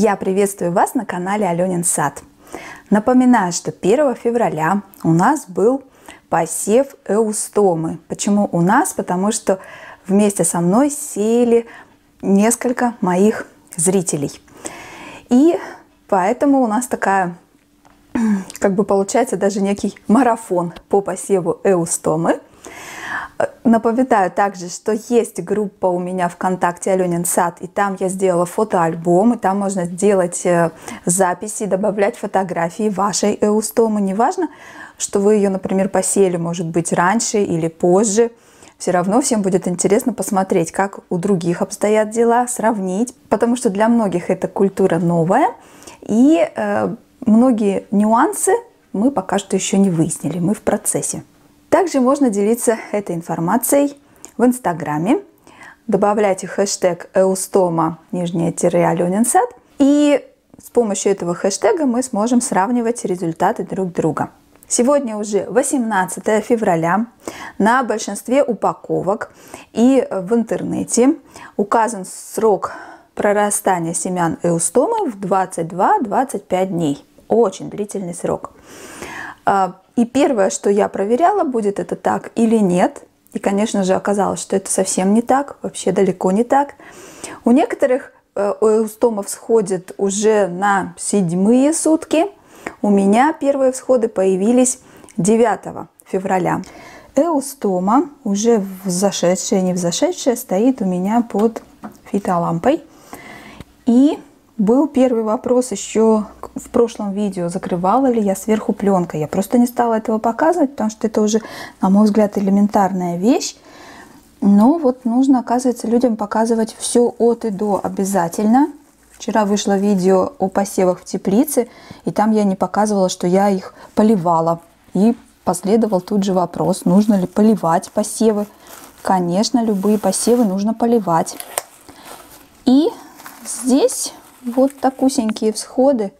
Я приветствую вас на канале Аленин Сад. Напоминаю, что 1 февраля у нас был посев эустомы. Почему у нас? Потому что вместе со мной сеяли несколько моих зрителей. И поэтому у нас такая, как бы получается, даже некий марафон по посеву эустомы. Напоминаю также, что есть группа у меня ВКонтакте Аленин сад, и там я сделала фотоальбом, и там можно сделать э, записи, добавлять фотографии вашей эустомы. Неважно, что вы ее, например, посеяли, может быть, раньше или позже. Все равно всем будет интересно посмотреть, как у других обстоят дела, сравнить, потому что для многих эта культура новая, и э, многие нюансы мы пока что еще не выяснили, мы в процессе. Также можно делиться этой информацией в Инстаграме. Добавляйте хэштег эустома, нижнее тире Аленин сад. И с помощью этого хэштега мы сможем сравнивать результаты друг друга. Сегодня уже 18 февраля. На большинстве упаковок и в интернете указан срок прорастания семян эустомы в 22-25 дней. Очень длительный срок. И первое, что я проверяла, будет это так или нет. И, конечно же, оказалось, что это совсем не так, вообще далеко не так. У некоторых э, эустомов сходит уже на седьмые сутки. У меня первые всходы появились 9 февраля. Эустома, уже взошедшая, не взошедшая, стоит у меня под фитолампой. И был первый вопрос еще в прошлом видео, закрывала ли я сверху пленкой. Я просто не стала этого показывать, потому что это уже, на мой взгляд, элементарная вещь. Но вот нужно, оказывается, людям показывать все от и до обязательно. Вчера вышло видео о посевах в теплице, и там я не показывала, что я их поливала. И последовал тут же вопрос, нужно ли поливать посевы. Конечно, любые посевы нужно поливать. И здесь вот такусенькие всходы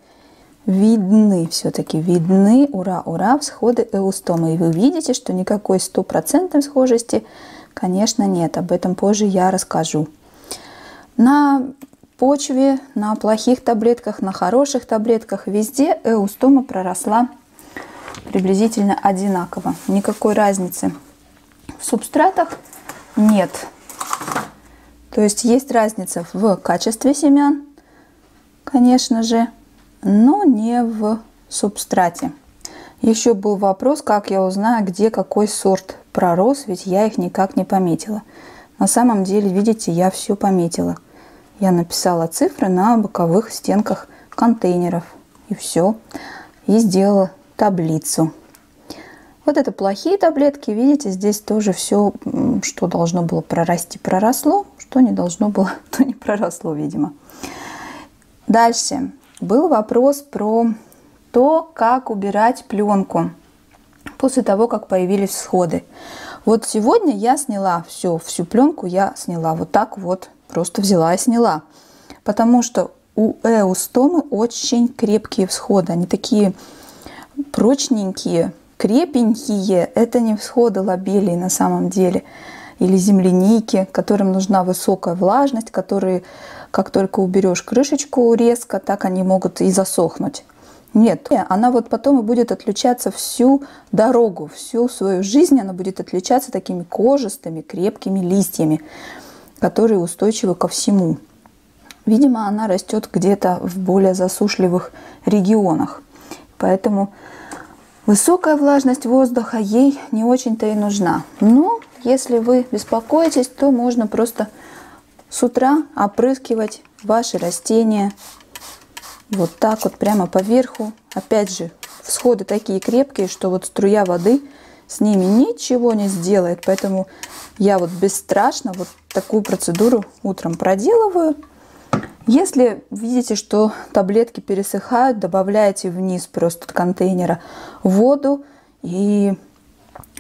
видны, все-таки видны, ура, ура, всходы эустомы. И вы видите, что никакой стопроцентной схожести, конечно, нет. Об этом позже я расскажу. На почве, на плохих таблетках, на хороших таблетках, везде эустома проросла приблизительно одинаково. Никакой разницы в субстратах нет. То есть есть разница в качестве семян, конечно же, но не в субстрате. Еще был вопрос, как я узнаю, где какой сорт пророс, ведь я их никак не пометила. На самом деле, видите, я все пометила. Я написала цифры на боковых стенках контейнеров. И все. И сделала таблицу. Вот это плохие таблетки. Видите, здесь тоже все, что должно было прорасти, проросло. Что не должно было, то не проросло, видимо. Дальше был вопрос про то, как убирать пленку после того, как появились всходы. Вот сегодня я сняла все, всю пленку я сняла. Вот так вот просто взяла и сняла. Потому что у эустомы очень крепкие всходы. Они такие прочненькие, крепенькие. Это не всходы лобелии на самом деле. Или земляники, которым нужна высокая влажность, которые как только уберешь крышечку резко, так они могут и засохнуть. Нет, она вот потом и будет отличаться всю дорогу, всю свою жизнь она будет отличаться такими кожистыми, крепкими листьями, которые устойчивы ко всему. Видимо, она растет где-то в более засушливых регионах. Поэтому высокая влажность воздуха ей не очень-то и нужна. Но если вы беспокоитесь, то можно просто с утра опрыскивать ваши растения вот так вот прямо поверху. Опять же, всходы такие крепкие, что вот струя воды с ними ничего не сделает. Поэтому я вот бесстрашно вот такую процедуру утром проделываю. Если видите, что таблетки пересыхают, добавляйте вниз просто контейнера воду и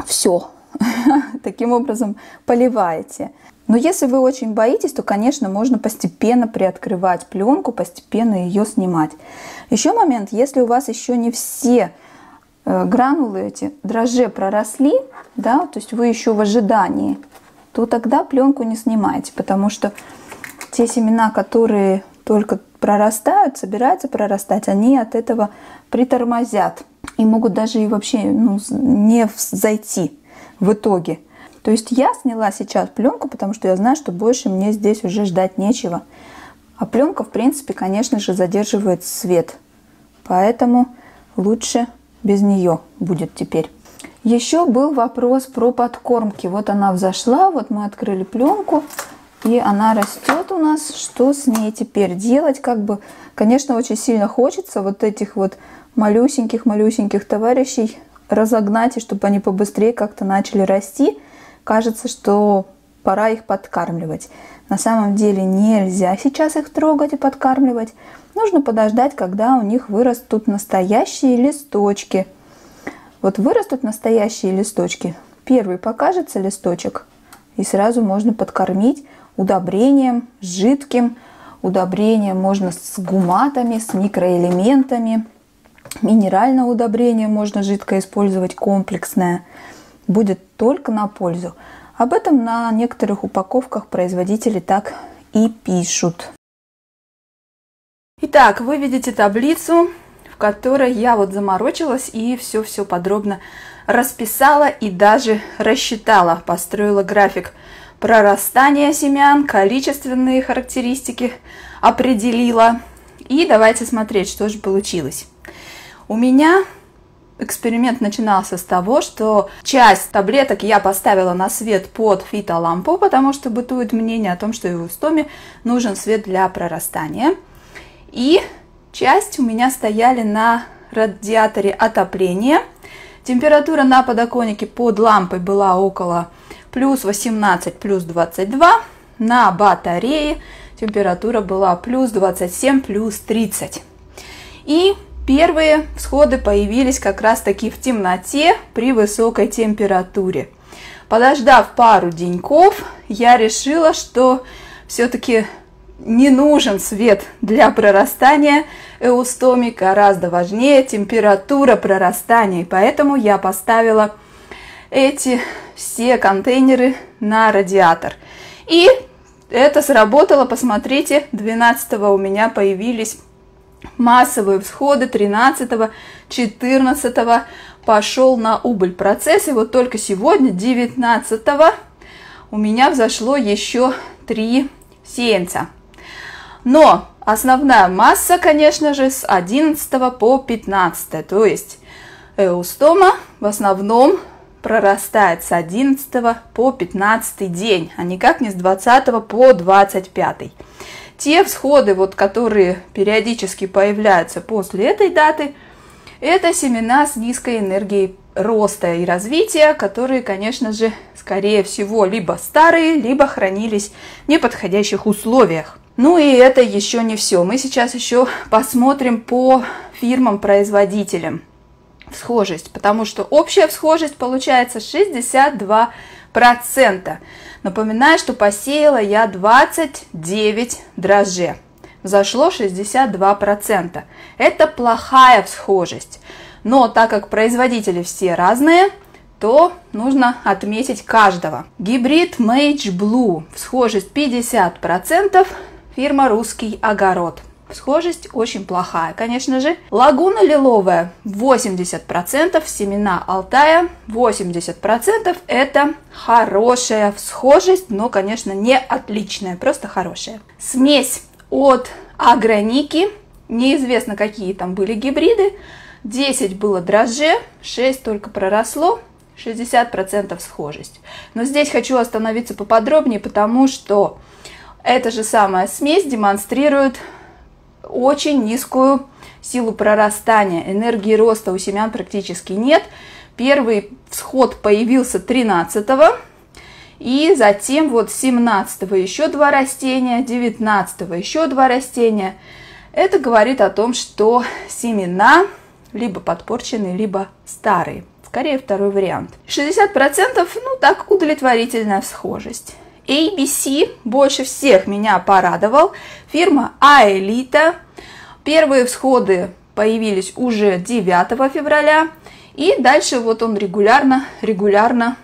все. Таким образом поливаете. Но если вы очень боитесь, то, конечно, можно постепенно приоткрывать пленку, постепенно ее снимать. Еще момент, если у вас еще не все э, гранулы эти дрожжи проросли, да, то есть вы еще в ожидании, то тогда пленку не снимайте, потому что те семена, которые только прорастают, собираются прорастать, они от этого притормозят и могут даже и вообще ну, не зайти в итоге. То есть я сняла сейчас пленку, потому что я знаю, что больше мне здесь уже ждать нечего. А пленка, в принципе, конечно же, задерживает свет. Поэтому лучше без нее будет теперь. Еще был вопрос про подкормки. Вот она взошла, вот мы открыли пленку, и она растет у нас. Что с ней теперь делать? Как бы, конечно, очень сильно хочется вот этих вот малюсеньких-малюсеньких товарищей разогнать, и чтобы они побыстрее как-то начали расти. Кажется, что пора их подкармливать. На самом деле нельзя сейчас их трогать и подкармливать. Нужно подождать, когда у них вырастут настоящие листочки. Вот вырастут настоящие листочки. Первый покажется листочек, и сразу можно подкормить удобрением, жидким удобрением, можно с гуматами, с микроэлементами. Минеральное удобрение можно жидкое использовать, комплексное. Будет только на пользу. Об этом на некоторых упаковках производители так и пишут. Итак, вы видите таблицу, в которой я вот заморочилась и все-все подробно расписала и даже рассчитала, построила график прорастания семян, количественные характеристики определила. И давайте смотреть, что же получилось. У меня эксперимент начинался с того, что часть таблеток я поставила на свет под фитолампу, потому что бытует мнение о том, что в стоме нужен свет для прорастания. И часть у меня стояли на радиаторе отопления. Температура на подоконнике под лампой была около плюс 18, плюс 22. На батарее температура была плюс 27, плюс 30. И первые всходы появились как раз таки в темноте при высокой температуре. Подождав пару деньков, я решила, что все-таки не нужен свет для прорастания эустоми, гораздо важнее температура прорастания. И поэтому я поставила эти все контейнеры на радиатор. И это сработало, посмотрите, 12 у меня появились массовые всходы, 13 14 пошел на убыль процесс, и вот только сегодня, 19 у меня взошло еще 3 сеянца. Но основная масса, конечно же, с 11 по 15, то есть эустома в основном прорастает с 11 по 15 день, а никак не с 20 по 25. Те всходы, вот, которые периодически появляются после этой даты, это семена с низкой энергией роста и развития, которые, конечно же, скорее всего, либо старые, либо хранились в неподходящих условиях. Ну и это еще не все. Мы сейчас еще посмотрим по фирмам-производителям всхожесть, потому что общая всхожесть получается 62%. Напоминаю, что посеяла я 29 дрожжей. Взошло 62%. Это плохая всхожесть. Но так как производители все разные, то нужно отметить каждого. Гибрид Mage Blue. Всхожесть 50%. Фирма «Русский огород». Схожесть очень плохая, конечно же. Лагуна лиловая 80%, семена Алтая 80%. Это хорошая схожесть, но, конечно, не отличная, просто хорошая. Смесь от агроники, неизвестно какие там были гибриды. 10 было дрожже, 6 только проросло, 60% схожесть. Но здесь хочу остановиться поподробнее, потому что эта же самая смесь демонстрирует очень низкую силу прорастания. Энергии роста у семян практически нет. Первый всход появился 13 и затем вот 17 еще два растения, 19 еще два растения. Это говорит о том, что семена либо подпорченные, либо старые. Скорее второй вариант. 60% ну так удовлетворительная всхожесть. ABC больше всех меня порадовал. Фирма Аэлита. Первые всходы появились уже 9 февраля. И дальше вот он регулярно, регулярно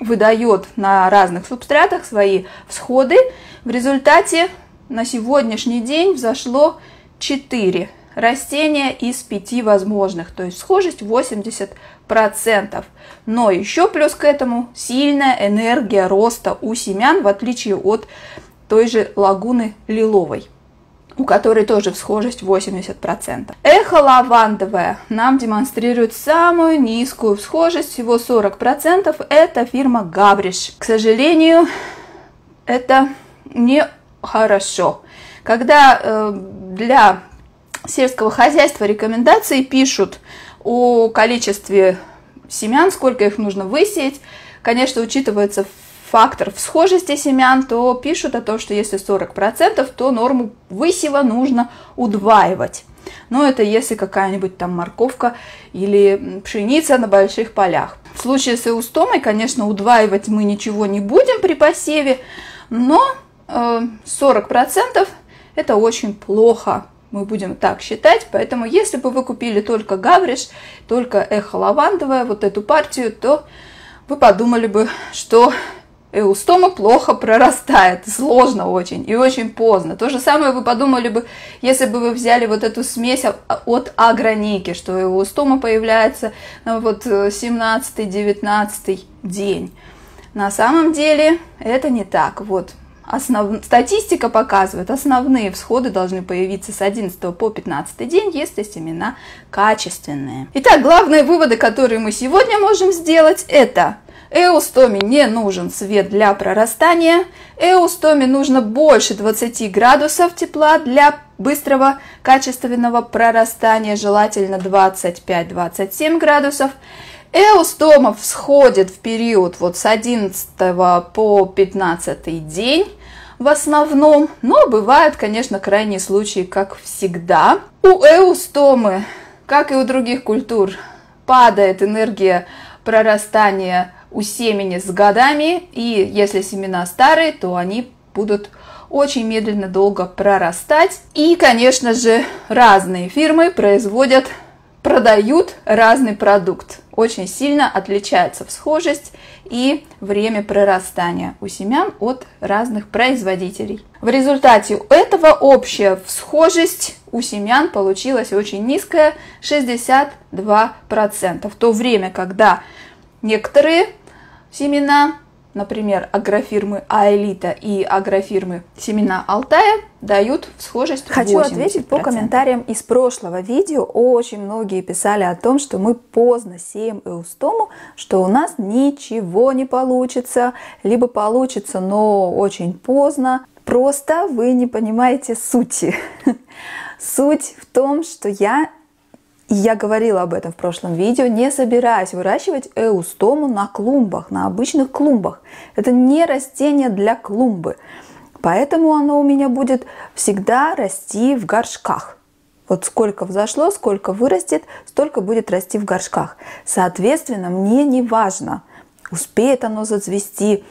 выдает на разных субстратах свои всходы. В результате на сегодняшний день взошло 4 растения из 5 возможных, то есть схожесть 80%. Но еще плюс к этому сильная энергия роста у семян, в отличие от той же лагуны лиловой у которой тоже схожесть 80%. Эхо лавандовая нам демонстрирует самую низкую схожесть, всего 40%. Это фирма Габриш. К сожалению, это не хорошо. Когда э, для сельского хозяйства рекомендации пишут о количестве семян, сколько их нужно высеять, конечно, учитывается фактор в схожести семян, то пишут о том, что если 40%, то норму высева нужно удваивать. Но это если какая-нибудь там морковка или пшеница на больших полях. В случае с эустомой, конечно, удваивать мы ничего не будем при посеве, но э, 40% это очень плохо. Мы будем так считать, поэтому если бы вы купили только гавриш, только эхо лавандовое, вот эту партию, то вы подумали бы, что эустома плохо прорастает, сложно очень и очень поздно. То же самое вы подумали бы, если бы вы взяли вот эту смесь от агроники, что эустома появляется на вот 17-19 день. На самом деле это не так. Вот Основ... Статистика показывает, основные всходы должны появиться с 11 по 15 день, если семена качественные. Итак, главные выводы, которые мы сегодня можем сделать, это Эустоме не нужен свет для прорастания. Эустоме нужно больше 20 градусов тепла для быстрого качественного прорастания, желательно 25-27 градусов. Эустома всходит в период вот с 11 по 15 день в основном, но бывают, конечно, крайние случаи, как всегда. У эустомы, как и у других культур, падает энергия прорастания у семени с годами, и если семена старые, то они будут очень медленно долго прорастать. И, конечно же, разные фирмы производят, продают разный продукт. Очень сильно отличается всхожесть и время прорастания у семян от разных производителей. В результате этого общая всхожесть у семян получилась очень низкая, 62%. В то время, когда некоторые семена, например, агрофирмы Аэлита и агрофирмы семена Алтая, дают схожесть Хочу 80%. ответить по комментариям из прошлого видео. Очень многие писали о том, что мы поздно сеем эустому, что у нас ничего не получится, либо получится, но очень поздно. Просто вы не понимаете сути. Суть в том, что я я говорила об этом в прошлом видео, не собираюсь выращивать эустому на клумбах, на обычных клумбах. Это не растение для клумбы. Поэтому оно у меня будет всегда расти в горшках. Вот сколько взошло, сколько вырастет, столько будет расти в горшках. Соответственно, мне не важно, успеет оно зацвести,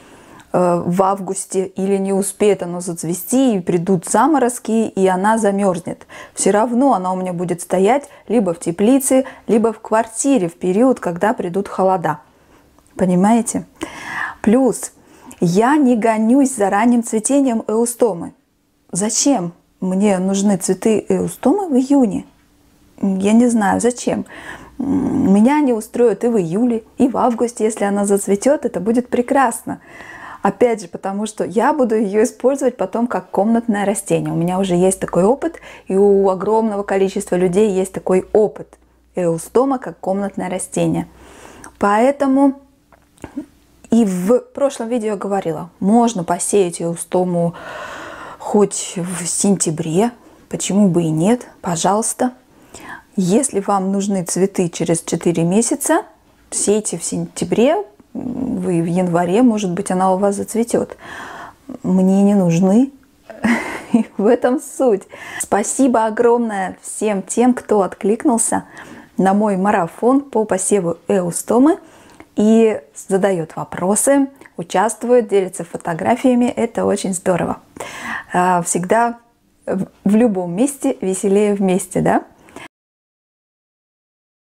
в августе или не успеет оно зацвести, и придут заморозки, и она замерзнет. Все равно она у меня будет стоять либо в теплице, либо в квартире в период, когда придут холода. Понимаете? Плюс я не гонюсь за ранним цветением эустомы. Зачем мне нужны цветы эустомы в июне? Я не знаю, зачем. Меня не устроят и в июле, и в августе, если она зацветет, это будет прекрасно. Опять же, потому что я буду ее использовать потом как комнатное растение. У меня уже есть такой опыт, и у огромного количества людей есть такой опыт. Эустома как комнатное растение. Поэтому и в прошлом видео говорила, можно посеять эустому хоть в сентябре, почему бы и нет, пожалуйста. Если вам нужны цветы через 4 месяца, сейте в сентябре, вы в январе, может быть, она у вас зацветет. Мне не нужны. в этом суть. Спасибо огромное всем тем, кто откликнулся на мой марафон по посеву эустомы и задает вопросы, участвует, делится фотографиями. Это очень здорово. А, всегда в любом месте веселее вместе, да?